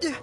爹。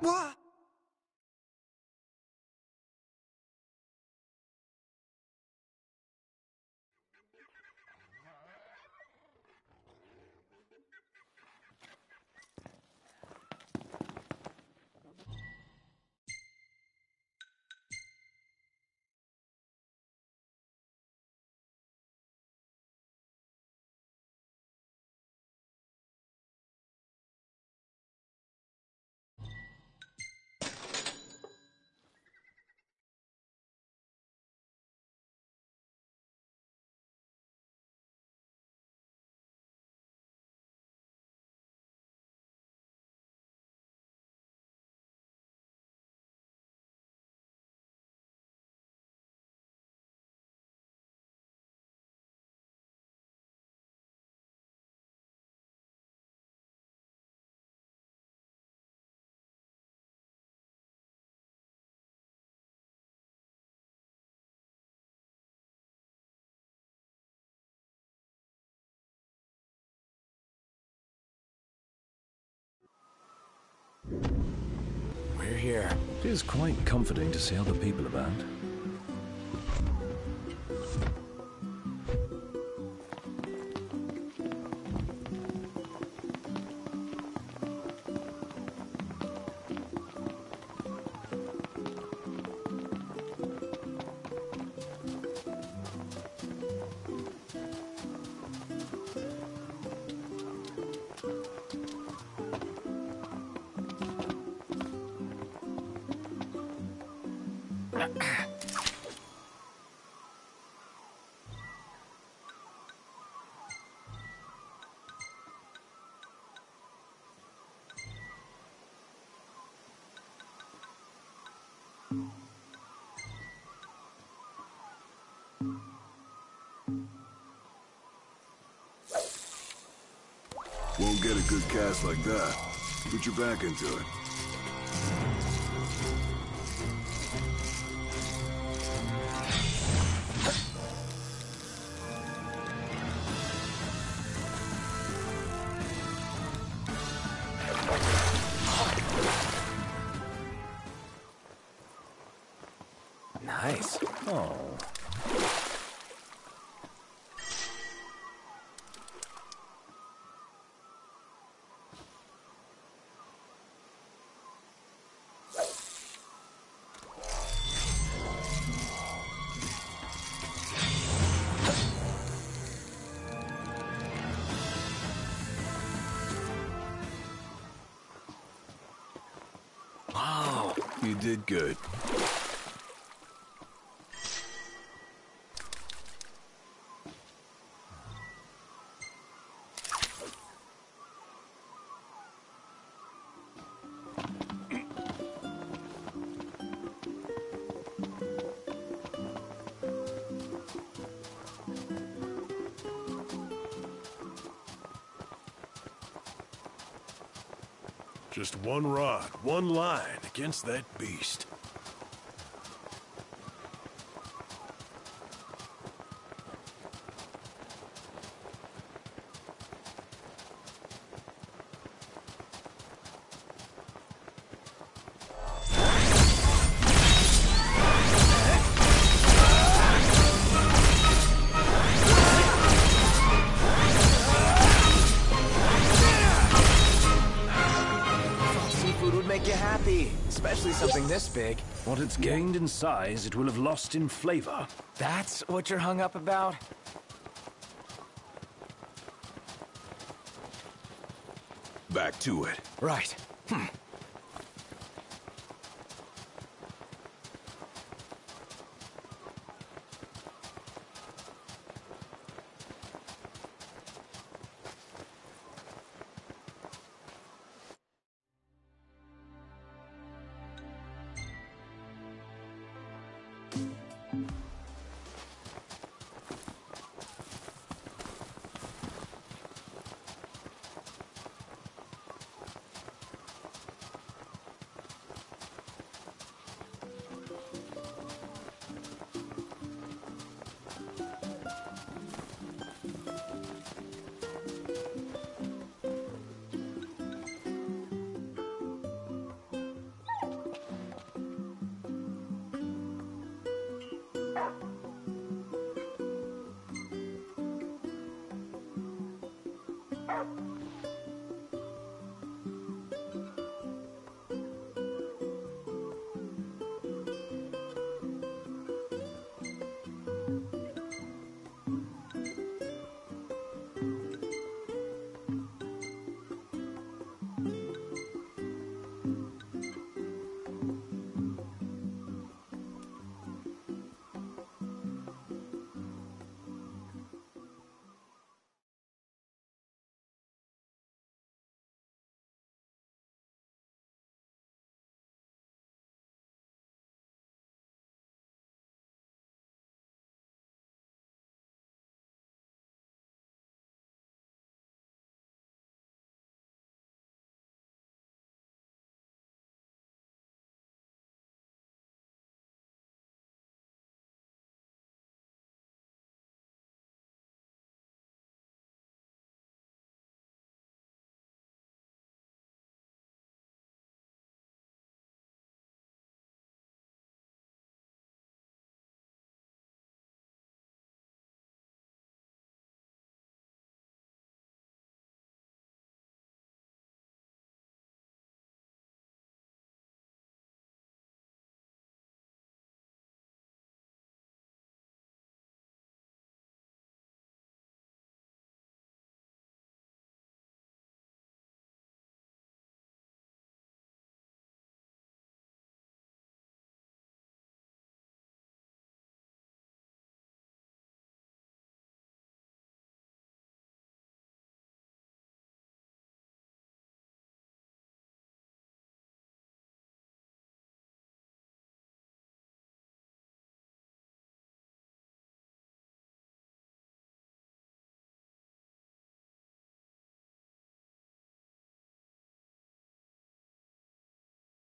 What? Is quite comforting to see other people about. Won't get a good cast like that. Put your back into it. did good. Just one rod, one line, against that beast. Big. What it's gained in size, it will have lost in flavor. That's what you're hung up about? Back to it. Right. Hmm.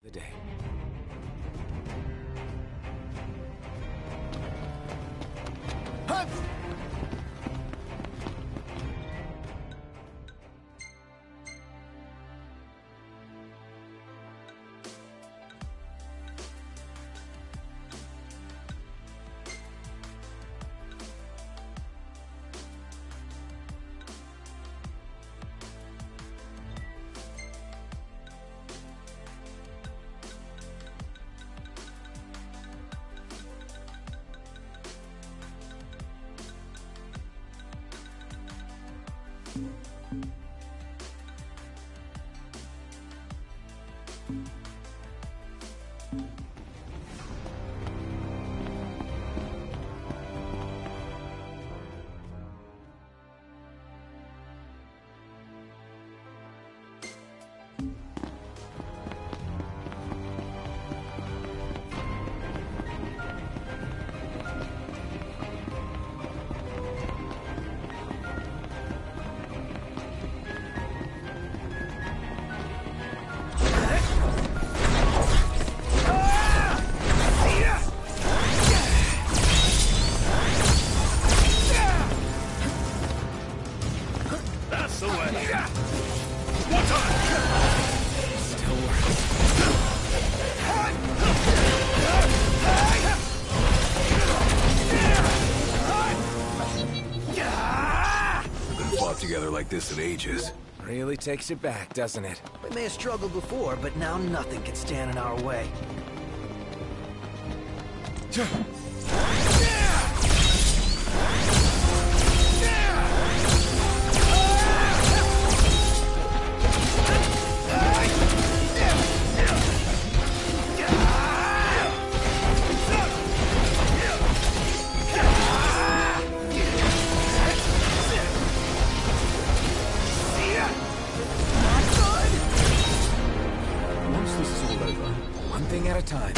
The day. うん。Together in ages. Really takes you back, doesn't it? We may have struggled before, but now nothing can stand in our way. Once this is all over, One thing at a time.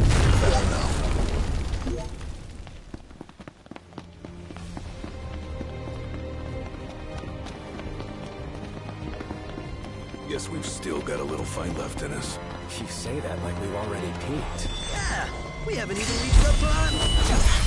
Guess we've still got a little fight left in us. You say that like we've already peaked. Yeah, we haven't even reached the prime.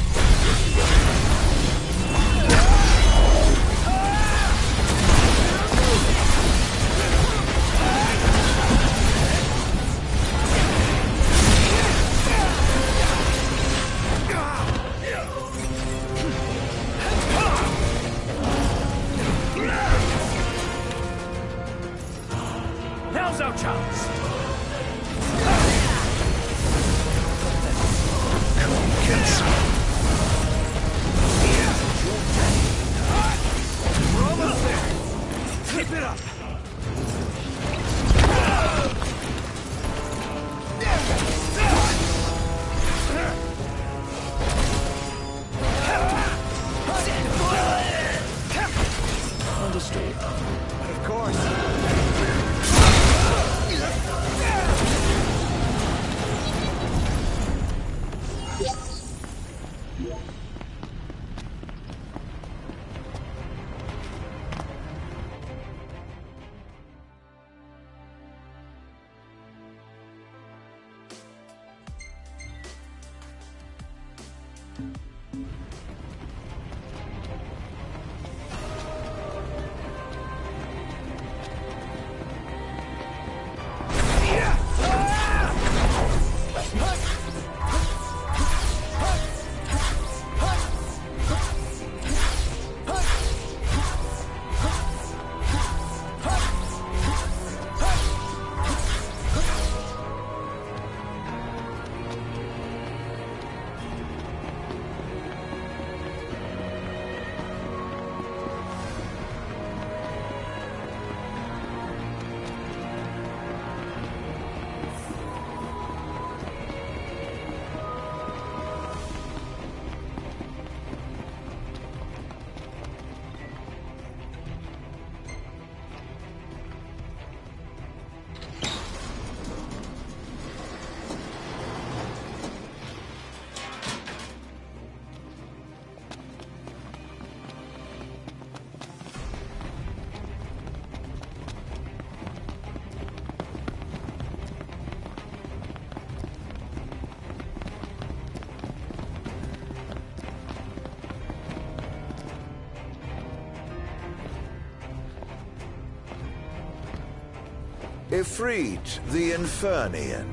Ifrit, the Infernian.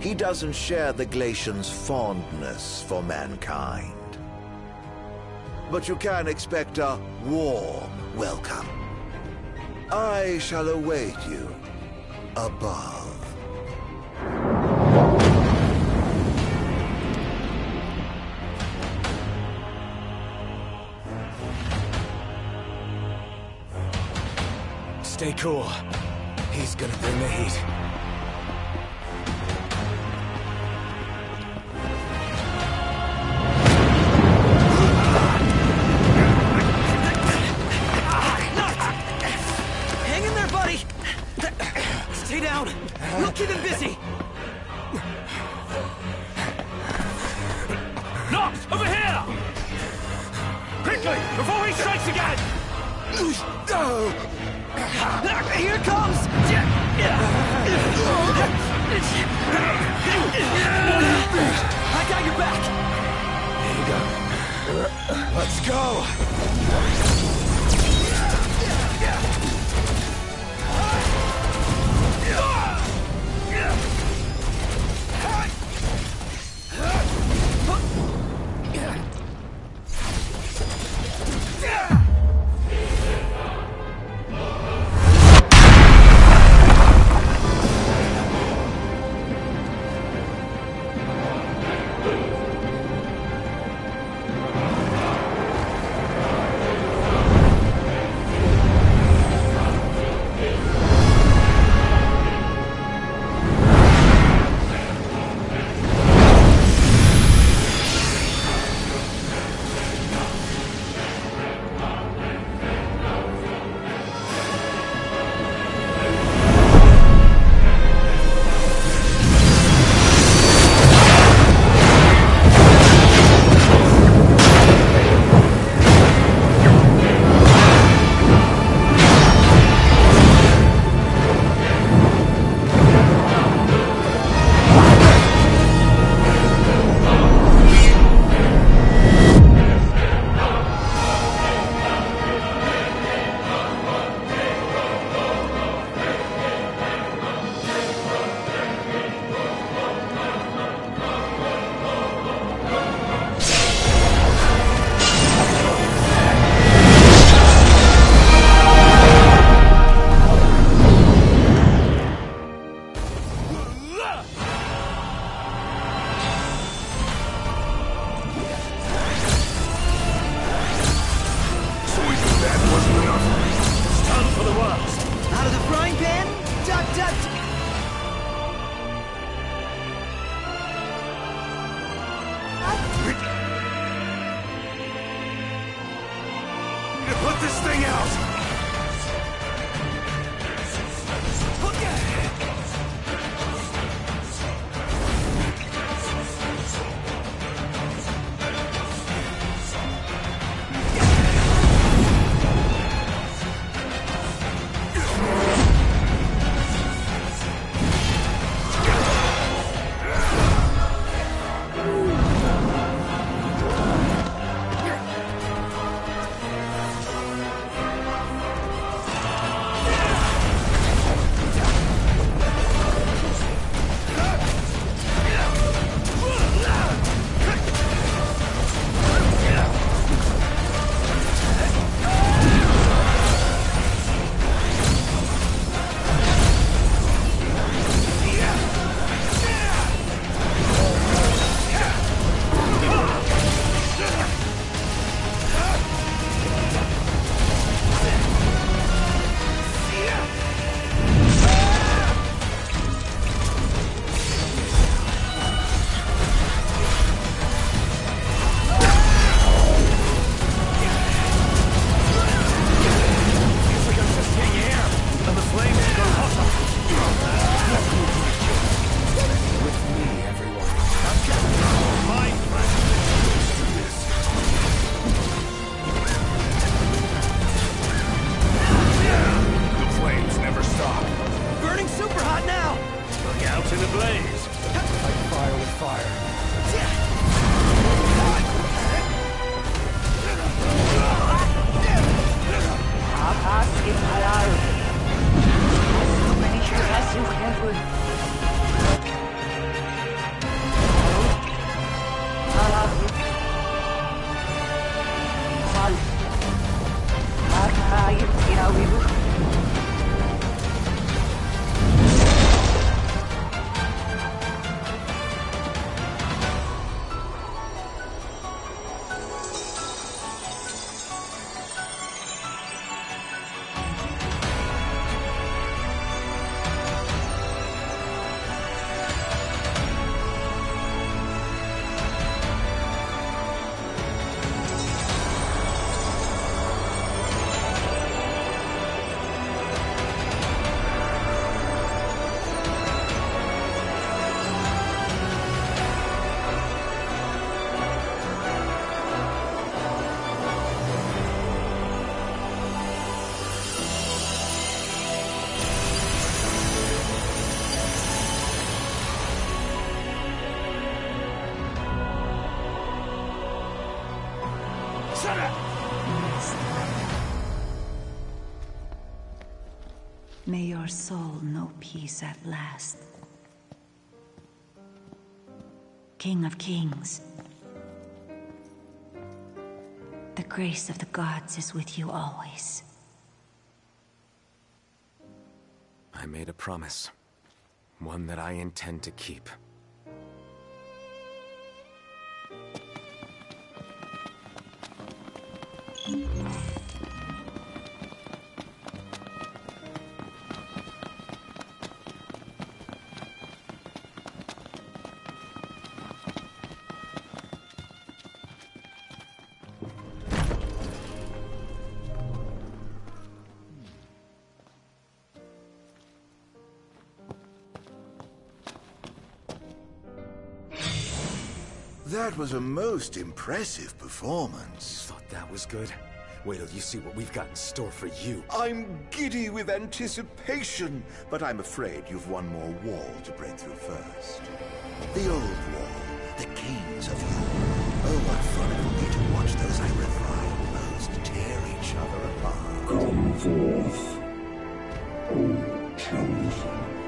He doesn't share the Glacian's fondness for mankind. But you can expect a warm welcome. I shall await you above. Stay cool. Strikes again! Here comes! I got your back! There you go. Let's go! Your soul no peace at last. King of kings, the grace of the gods is with you always. I made a promise. One that I intend to keep. That was a most impressive performance. Thought that was good? Wait till you see what we've got in store for you. I'm giddy with anticipation, but I'm afraid you've one more wall to break through first. The old wall, the kings of yore. Oh, what fun it will be to watch those I revile most tear each other apart. Come forth, O chosen.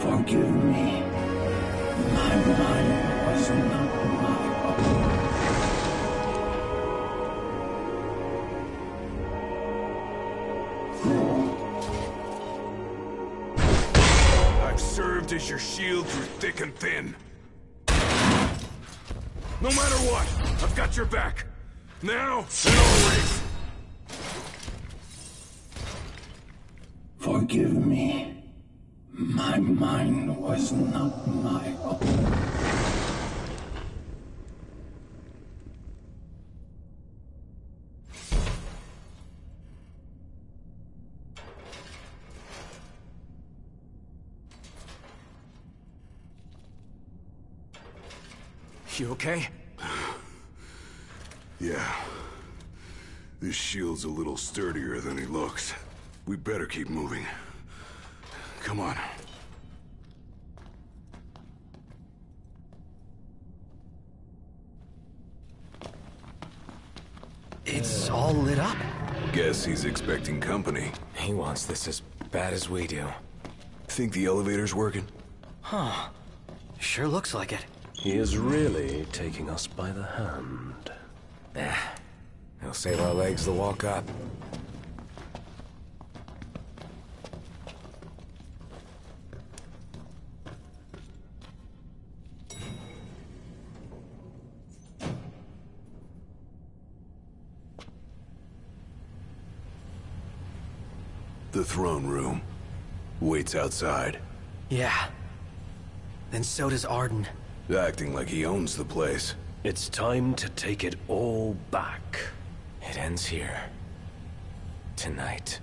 Forgive me. My mind was not my own. I've served as your shield through thick and thin. No matter what, I've got your back. Now and always. My mind was not my own. You okay? Yeah. This shield's a little sturdier than he looks. We better keep moving. Come on. It's all lit up. Guess he's expecting company. He wants this as bad as we do. Think the elevator's working? Huh. Sure looks like it. He is really taking us by the hand. Eh. He'll save our legs the walk up. Throne room. Waits outside, Yeah. Then so does Ardyn. acting like he owns the place. It's time to take it all back. It ends here. Tonight.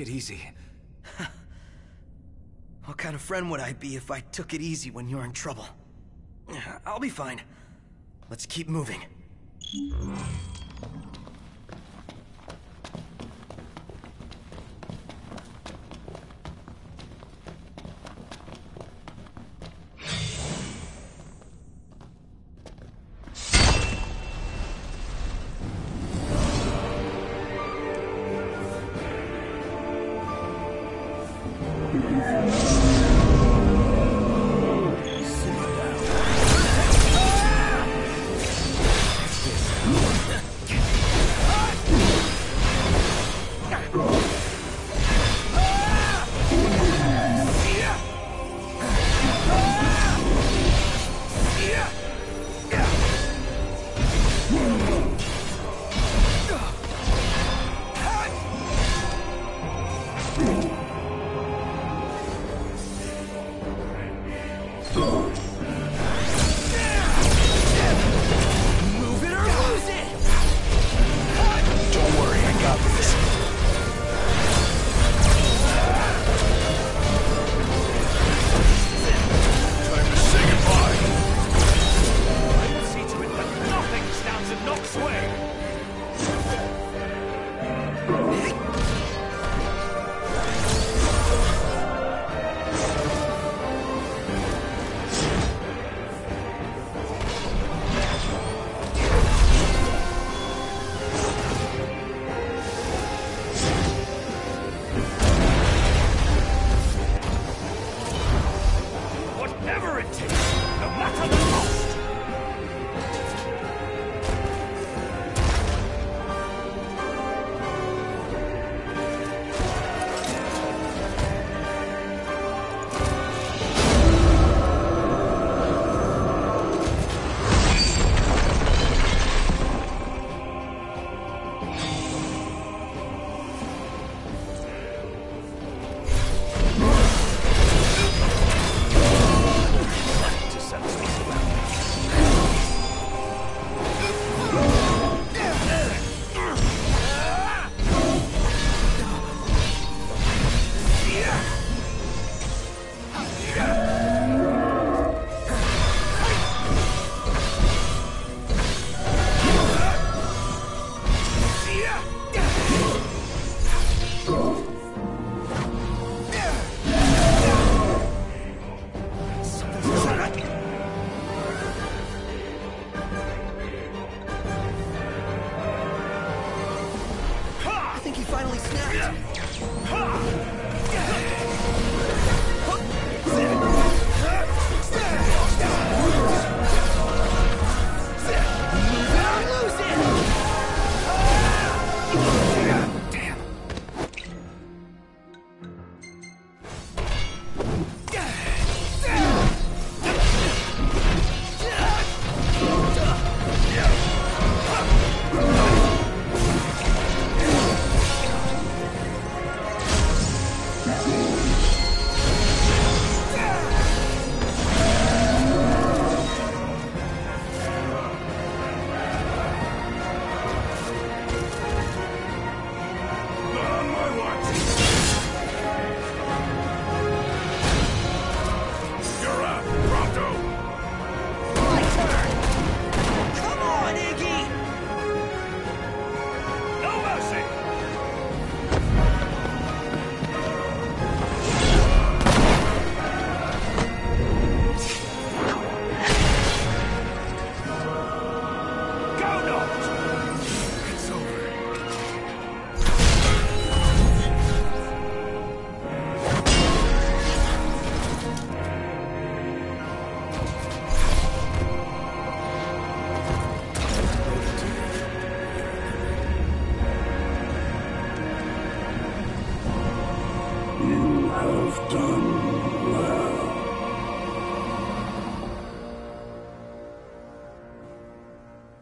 It easy. what kind of friend would I be if I took it easy when you're in trouble? I'll be fine. Let's keep moving.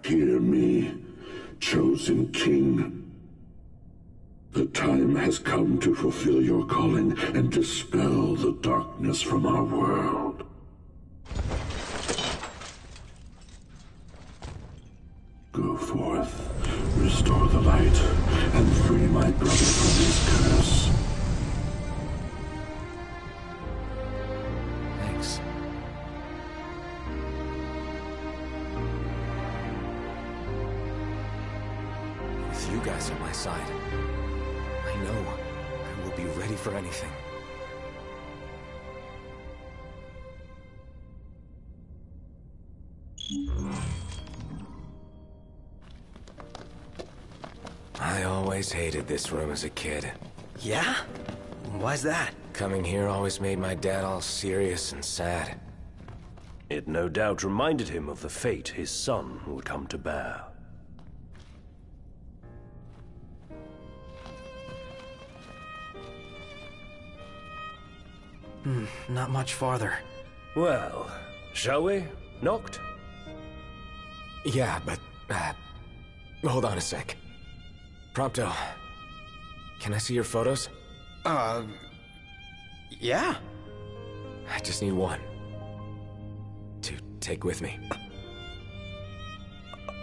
Hear me, chosen king. The time has come to fulfill your calling and dispel the darkness from our world. Go forth, restore the light, and free my brother from his curse. This room as a kid. Yeah? Why's that? Coming here always made my dad all serious and sad. It no doubt reminded him of the fate his son would come to bear. Hmm, not much farther. Well, shall we, Noct? Yeah, but, uh, hold on a sec. Prompto, can I see your photos? Uh, yeah. I just need one. To take with me.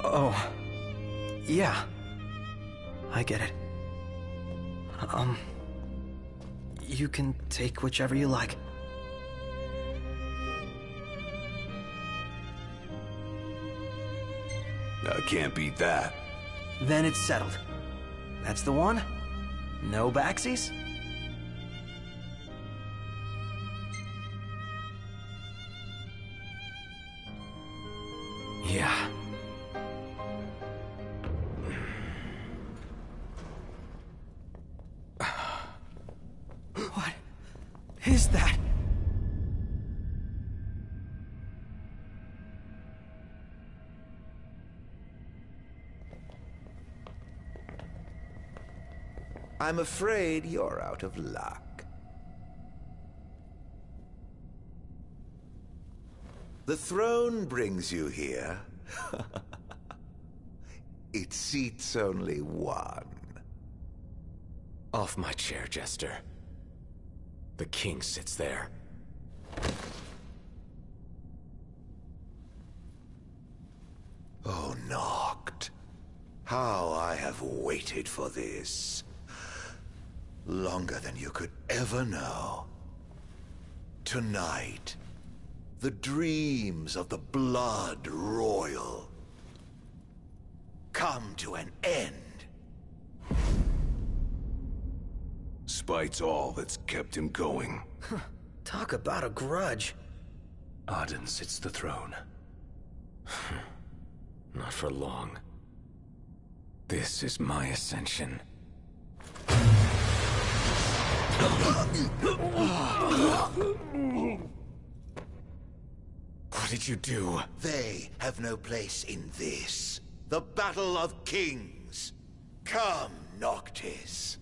Oh, yeah. I get it. Um, you can take whichever you like. I can't beat that. Then it's settled. That's the one? No backsies? I'm afraid you're out of luck. The throne brings you here. it seats only one. Off my chair, Jester. The king sits there. Oh, Noct. How I have waited for this. Longer than you could ever know. Tonight, the dreams of the Blood Royal come to an end. Spite's all that's kept him going. Talk about a grudge. Ardyn sits the throne. Not for long. This is my ascension. What did you do? They have no place in this. The Battle of Kings. Come, Noctis.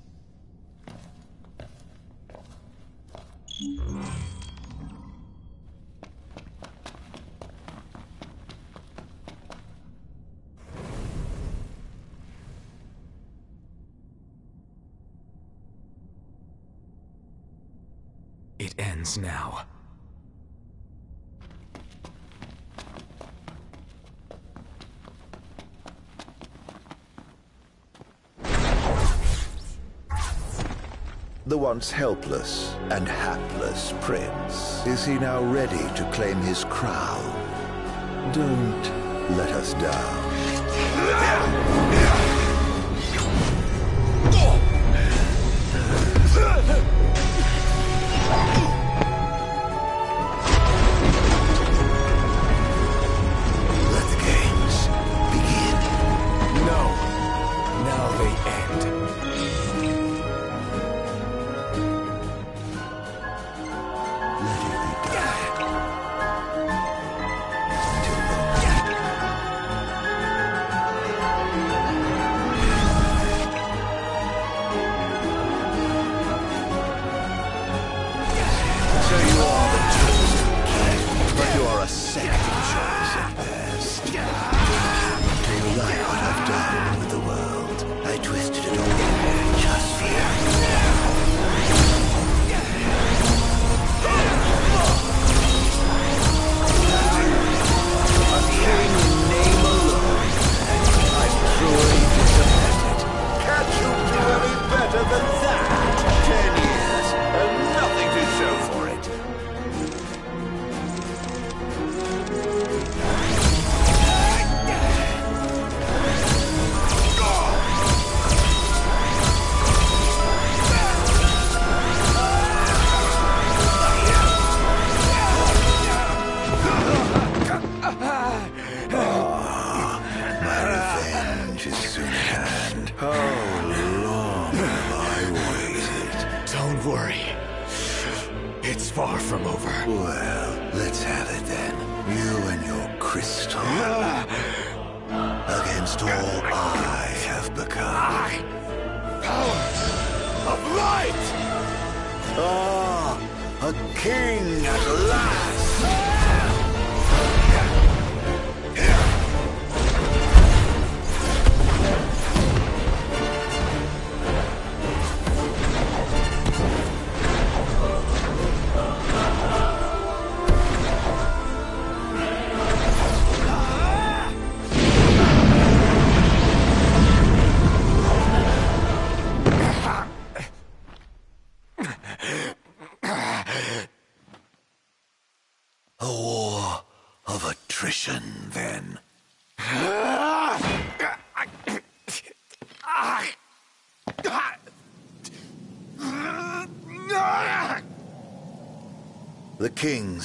It ends now. The once helpless and hapless prince. Is he now ready to claim his crown? Don't let us down.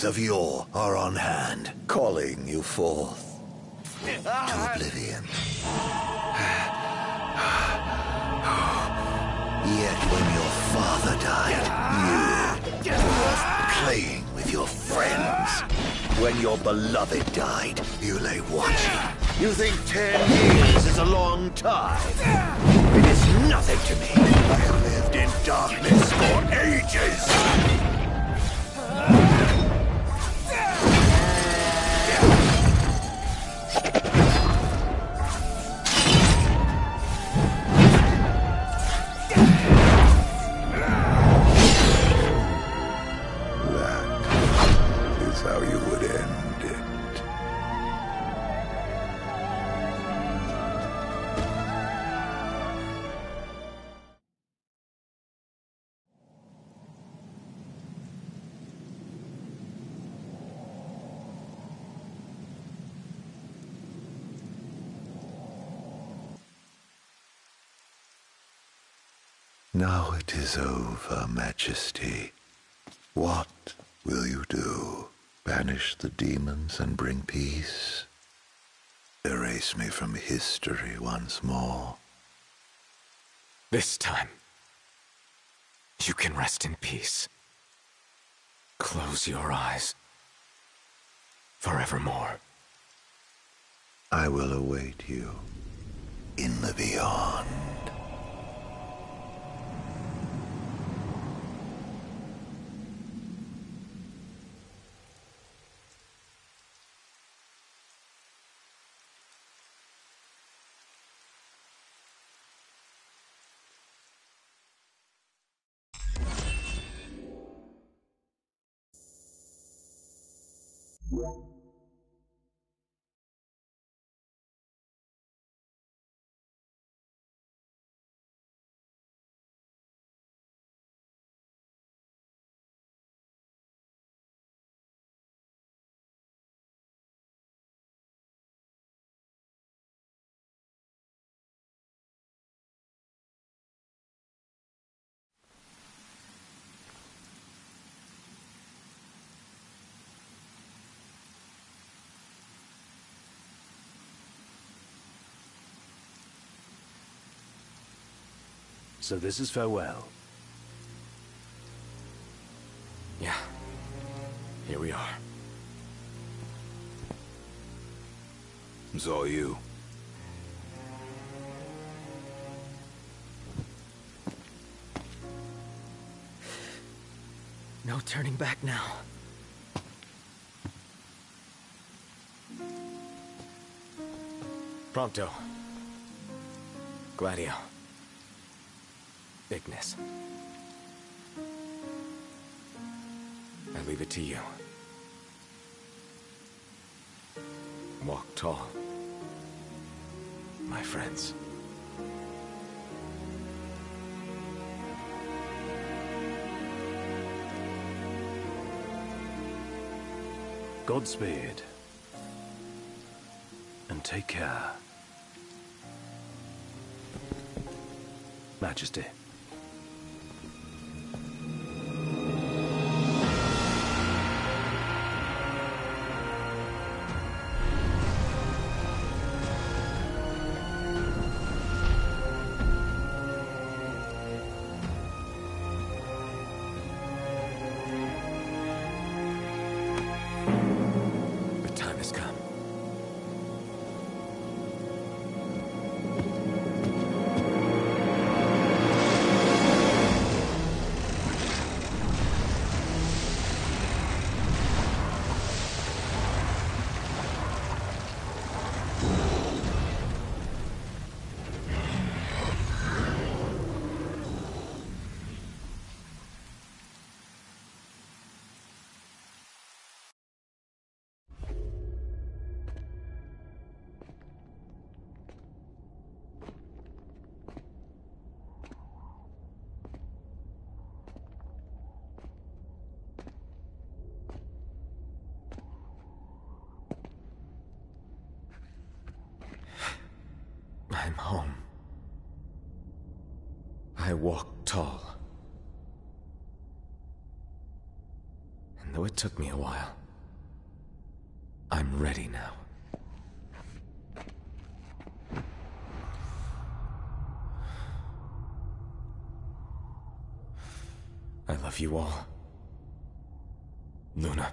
Of yore are on hand, calling you forth to oblivion. Yet when your father died, you were playing with your friends. When your beloved died, you lay watching. You think ten years is a long time. It is nothing to me. I have lived in darkness for ages. Now it is over, Majesty. What will you do? Banish the demons and bring peace? Erase me from history once more? This time, you can rest in peace. Close your eyes. Forevermore. I will await you in the beyond. So this is farewell. Yeah. Here we are. It's all you. No turning back now. Prompto. Gladio. Ignis. I leave it to you. Walk tall. My friends. Godspeed. And take care. Majesty. I'm home. I walk tall. And though it took me a while, I'm ready now. I love you all. Luna.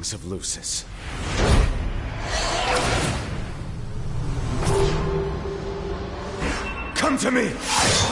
Kings of Lucis. Come to me!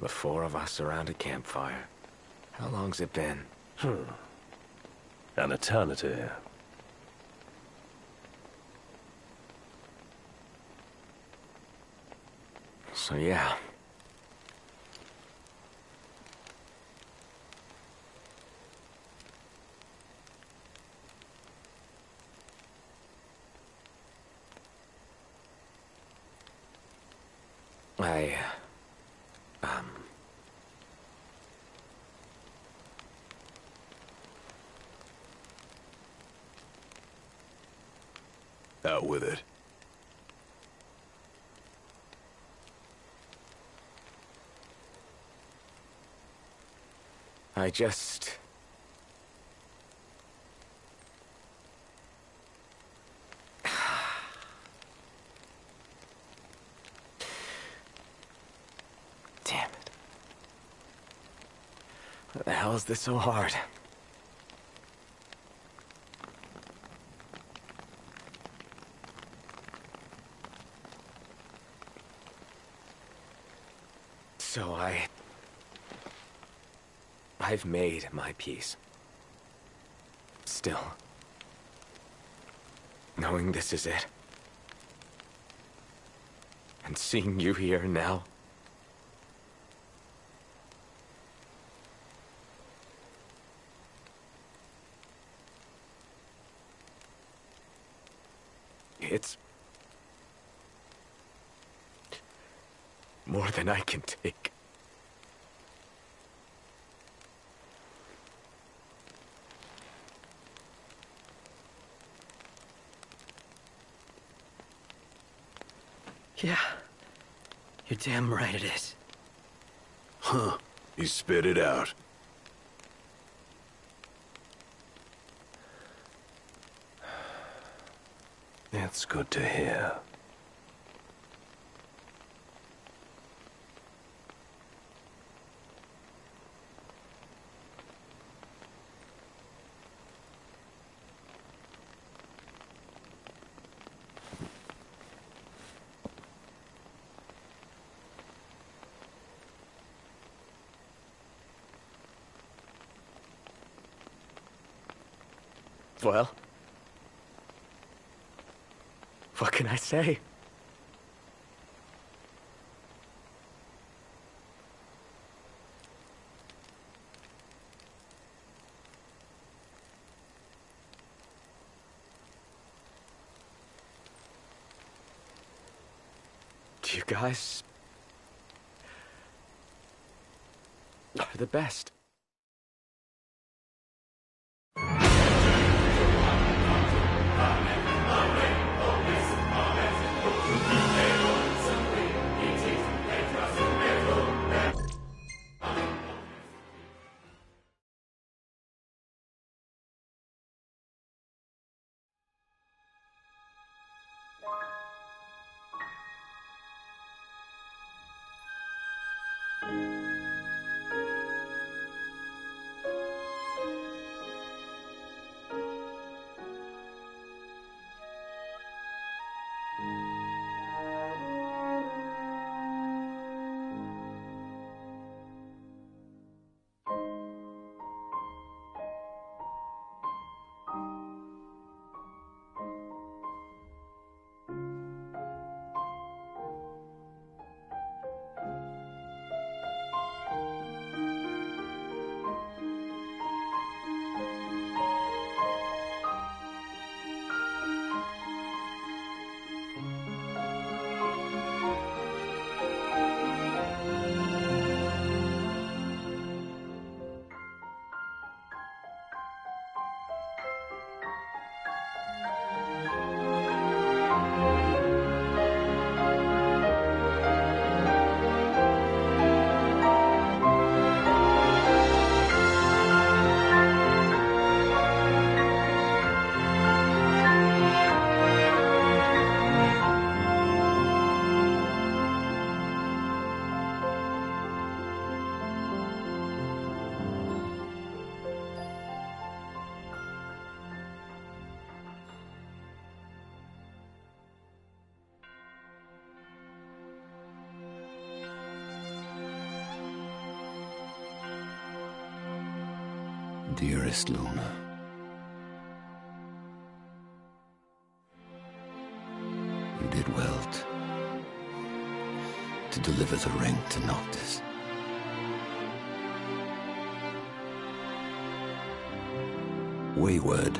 The four of us around a campfire. How long's it been? Hmm. An eternity. So yeah. I... Um... Out with it. I just... Damn it. What the hell is this so hard? So I... I've made my peace. Still. Knowing this is it. And seeing you here now. It's... More than I can take. Yeah. You're damn right it is. Huh. You spit it out. It's good to hear. Well... What can I say? Do you guys... are the best. Dearest Luna. You did well to, to deliver the ring to Noctis. Wayward,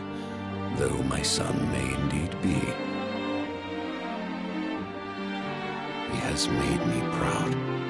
though my son may indeed be, he has made me proud.